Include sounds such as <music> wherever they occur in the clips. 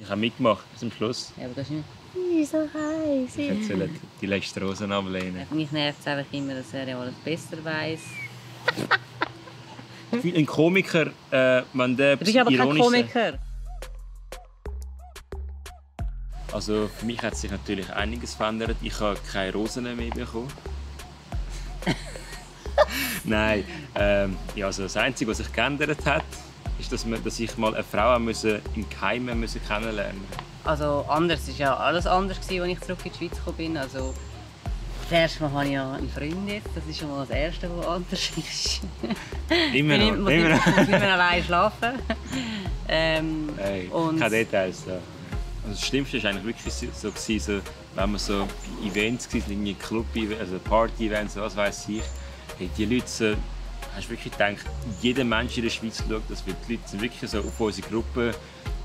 Ich habe mitgemacht bis zum Schluss. Ja, aber das ist nicht... Wieso heiß? Ich erzähle die letzten Rosen ablehnen. Mich nervt es einfach immer, dass er ja alles besser weiß. Ein Komiker, äh, wenn der Du bist aber kein ironisch- Komiker. Also für mich hat sich natürlich einiges verändert. Ich habe keine Rosen mehr bekommen. <laughs> Nein, ähm, ja, also das Einzige, was sich geändert hat, ist, dass, man, dass ich mal eine Frau müssen, im Geheimen müssen kennenlernen Also anders ist ja alles anders gewesen, als ich zurück in die Schweiz gekommen bin. Also das erste Mal habe ich ja einen Freund jetzt. Das ist schon mal das Erste, was anders ist. <laughs> Immer Ich noch, muss immer noch. muss mehr allein schlafen. Ähm, Hey, und keine Details. Ja. Also das Schlimmste war eigentlich wirklich so, gewesen, so wenn wir so bei Events waren, irgendwie Club also Party-Events, was weiß ich. Hey, die Leute, so, hast du wirklich gedacht, jeder Mensch in der Schweiz schaut, dass wir die Leute sind wirklich so auf unsere Gruppe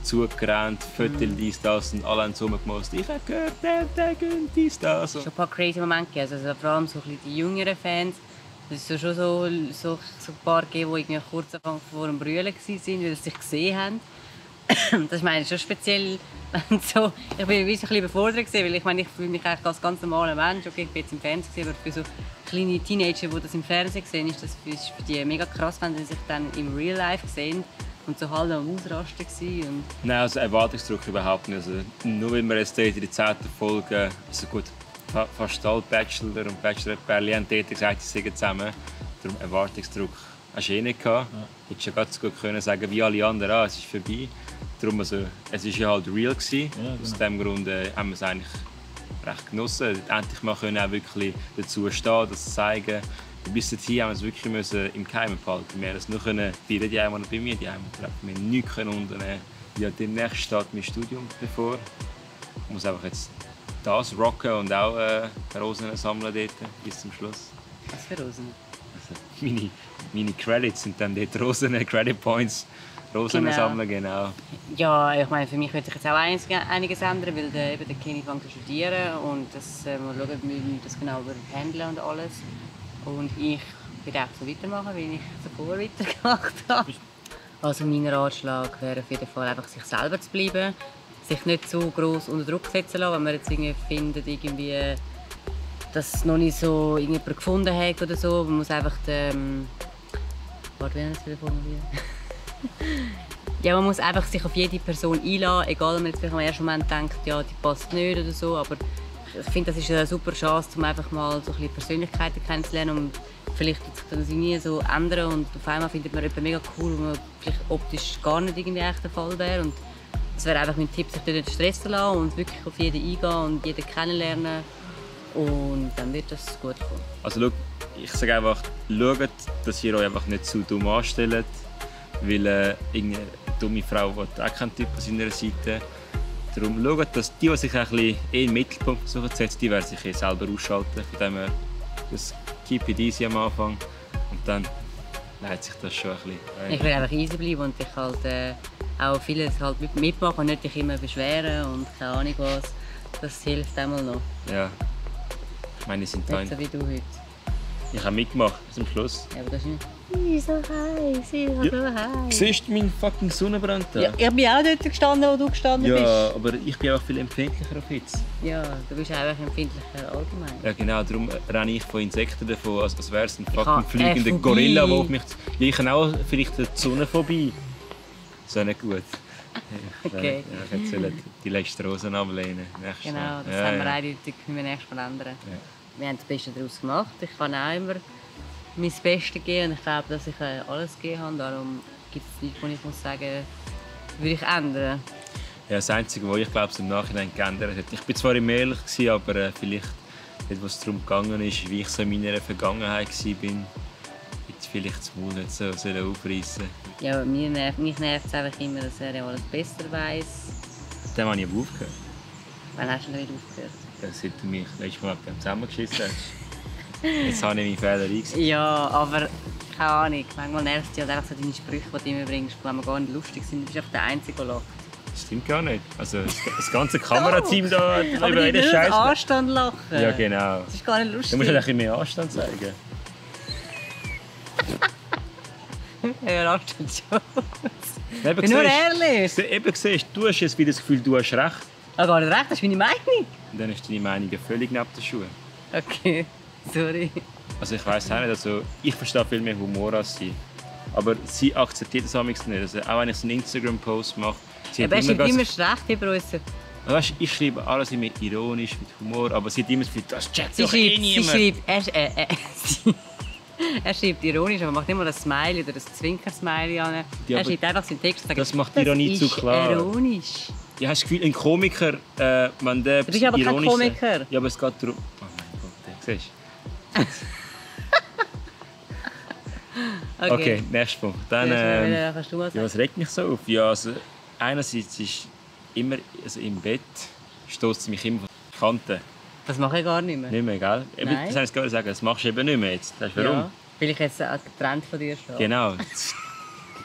zugerannt, Fotos, dies, das und alle haben zusammengemacht. Ich habe gehört, der, der gönnt dies, das. schon ein paar crazy Momente gegeben. Also, also vor allem so ein die jüngeren Fans. Es ist so schon so, so, so ein paar gegeben, die irgendwie kurz vor dem Brüllen waren, weil sie sich gesehen haben. <clears throat> das ist meine schon speziell. <laughs> so, ich so ein bisschen überfordert weil ich meine, ich fühle mich als ganz normaler Mensch. Okay, ich bin jetzt im Fernsehen aber für so kleine Teenager, die das im Fernsehen sehen, ist das für, die mega krass, wenn sie sich dann im Real Life sehen und so halb am Ausrasten waren. Nein, also Erwartungsdruck überhaupt nicht. Also, nur weil wir jetzt in der zehnten Folge, also gut, fa- fast alle Bachelor und Bachelor-Pärchen haben dort gesagt, sind zusammen. Darum Erwartungsdruck hast du eh nicht gehabt. Hättest ja ganz gut können sagen, wie alle anderen, ah, es ist vorbei. Darum, also, es war ja halt real. Gewesen. Aus diesem Grund äh, haben wir es eigentlich recht genossen. Endlich mal können auch wirklich dazu stehen, das zeigen. Und bis dahin haben wir es wirklich müssen im Geheimen behalten. Wir haben es nur können bei dir oder bei mir daheim treffen. Wir haben nichts können unternehmen. Ja, demnächst steht mein Studium bevor. Ich muss einfach jetzt das rocken und auch äh, Rosen sammeln dort bis zum Schluss. was für Rosen. Also, <laughs> meine, meine Credits sind dann dort Rosen, <laughs> Credit Points. Rosen Genau. sammeln, genau. Ja, ich meine, für mich wird sich jetzt auch einiges, einiges ändern, weil der, eben der Kenny fängt an studieren und das, äh, mal schauen, wie wir das genau handeln und alles. Und ich werde auch so weitermachen, wie ich zuvor weitergemacht <laughs> habe. Also mein Ratschlag wäre auf jeden Fall einfach sich selber zu bleiben, sich nicht zu groß unter Druck setzen lassen, wenn man jetzt irgendwie findet, irgendwie, dass es noch nicht so irgendjemand gefunden hat oder so. Man muss einfach den, warte, wie haben wir das wieder formuliert? <laughs> Ja, man muss einfach sich auf jede Person einladen, egal ob man jetzt vielleicht am ersten Moment denkt, ja, die passt nicht oder so, aber ich finde, das ist eine super Chance, um einfach mal so ein Persönlichkeiten kennenzulernen und vielleicht wird sich das nie so ändern und auf einmal findet man jemanden mega cool, wo man vielleicht optisch gar nicht irgendwie echt der Fall wäre und es wäre einfach mein Tipp, sich dort nicht stressen lassen und wirklich auf jeden eingehen und jeden kennenlernen und dann wird das gut kommen. Also ich sage einfach, schaut, dass ihr euch einfach nicht zu dumm anstellt, weil äh, irgendeine dumme Frau will auch keinen Typ an seiner Seite. Darum schaut, dass die, die sich ein bisschen eh in den Mittelpunkt versuchen zu setzen, die werden sich eh selber ausschalten. Von dem her, das keep it easy am Anfang und dann leitet sich das schon ein bisschen. Ich will einfach easy bleiben und ich halt äh, auch vieles halt mit- mitmachen und nicht dich immer beschweren und keine Ahnung was. Das hilft einmal noch. Ja. Ich meine, die sind. Nicht so wie du heute. Ich habe mitgemacht bis zum Schluss. Ja, aber das ist nicht... Wieso heiß? Wieso Ja. heiß? Siehst du meinen fucking Sonnenbrand da? Ja, ich bin auch dort gestanden, wo du gestanden Ja, aber ich bin auch viel empfindlicher auf Hitze. bist. Ja, du bist einfach empfindlicher allgemein. Ja genau, darum renne ich von Insekten davon, als, als wäre es ein fucking fliegender eine Gorilla, der auf mich... Ja, ich habe auch vielleicht die Sonne vorbei. So nicht gut. Ich, <laughs> Okay. Ja, ich erzähle die letzten Rosen ablehnen. Nächstes Genau, das ja, haben wir ja. eindeutig müssen wir nächstes Mal ändern. Ja. Wir haben das Beste daraus gemacht. Ich kann auch immer mein Bestes geben und ich glaube, dass ich äh, alles gegeben habe. Darum gibt es nichts, was ich muss sagen würde ich ändern. Ja, das Einzige, was ich glaube, im Nachhinein geändert hat. Ich war zwar im ehrlich, gewesen, aber äh, vielleicht, wo es darum gegangen ist, wie ich so in meiner Vergangenheit war, ich vielleicht das Maul nicht so aufreißen Ja, mich nervt es einfach immer, dass er alles besser weiß. Dann habe ich aufgehört. Wann hast du denn wieder aufgehört? Ja, Seit du mich letztes Mal beim zusammengeschissen hast. Jetzt habe ich meinen Fehler eingesehen. Ja, aber keine Ahnung. Manchmal nervt dich halt einfach so deine Sprüche, die du immer bringst, die gar nicht lustig sind. Du bist einfach der Einzige, der lacht. Das stimmt gar nicht. Also das, ganze Kamerateam da Aber über jeden Scheiß. Anstand lachen. Ja, genau. Das ist gar nicht lustig. Du musst halt ein bisschen mehr Anstand zeigen. <laughs> Ja, Anstand schon. Eben, bin nur ehrlich. Eben siehst du, hast jetzt wieder das Gefühl, du hast recht. Ah, gar nicht recht, das ist meine Meinung. Und dann ist deine Meinung ja völlig neben den Schuhen. Okay, <laughs> sorry. Also ich weiß auch nicht, also ich verstehe viel mehr Humor als sie. Aber sie akzeptiert das amigs nicht. Also auch wenn ich so einen Instagram-Post mache, sie hat Aber es ist ganz- immer schlecht über uns. Sie Weißt, ich schreibe alles immer ironisch, mit Humor, aber sie hat immer das Gefühl, das checkt doch schreibt, eh sie niemand. schreibt, er, äh, äh, sie, <laughs> er schreibt ironisch, aber macht immer das Smiley oder das Zwinker-Smiley an. Ja, er schreibt einfach seinen Text und sagt, das macht Ironie zu ist klar." ironisch. Ich habe das Gefühl, ein Komiker, äh, wenn der Du bist aber kein ironisch sagt- Komiker. Ja, aber es geht darum... Oh mein Gott, siehst du? <laughs> Okay, nächster Punkt. Dann, ähm, äh, kannst du mal ja, sagen? was regt mich so auf? Ja, also, einerseits ist immer also im Bett stößt sie mich immer von der Kante. Das mache ich gar nicht mehr. Nicht mehr, gell? Eben, Nein. Das habe ich gerade sagen, das machst du eben nicht mehr jetzt. Weißt du warum? Ja, weil ich jetzt äh, getrennt von dir stehe. Genau. <laughs>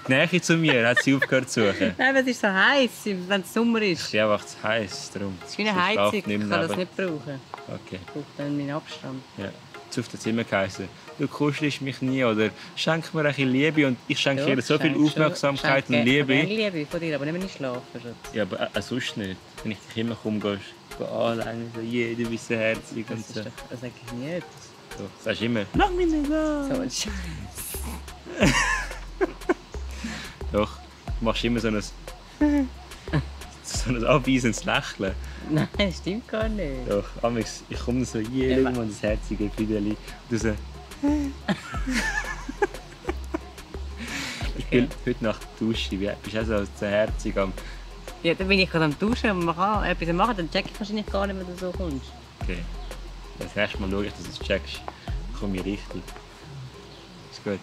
Die Nähe zu mir hat sie aufgehört zu suchen. <laughs> Nein, aber es ist so heiß, wenn es Sommer ist. Ist einfach zu heiß. Darum. Es ist wie eine Heizung, ich kann das nicht brauchen. Okay, Ich brauche dann meinen Abstand. ja. Zu oft hat es immer geheißen, du kuschelst mich nie oder schenk mir ein bisschen Liebe und ich schenke ihr so viel Aufmerksamkeit und Liebe. Liebe von dir, aber nicht, wenn ich schlafe. Ja, aber auch sonst nicht. Wenn ich dich immer komme, gehst du anlängen, so jeder bist so herzig und Das, ist so. doch, das sage ich nie. so. Sagst immer, lang mich nicht an. So ein Scheiß. <laughs> Doch, du machst immer so ein, so ein abweisendes Lächeln. Nein, das stimmt gar nicht. Doch, Amix, ich komme so Ja, schau mal das herzige Fideli. Du so... ich bin heute Nacht duschen, bist auch so, so herzig am... Ja, dann bin ich gerade am Duschen und kann etwas machen, dann check ich wahrscheinlich gar nicht, wenn du so kommst. Okay. Das nächste Mal schaue ich, dass du es checkst. Komm ich richtig. Ist gut.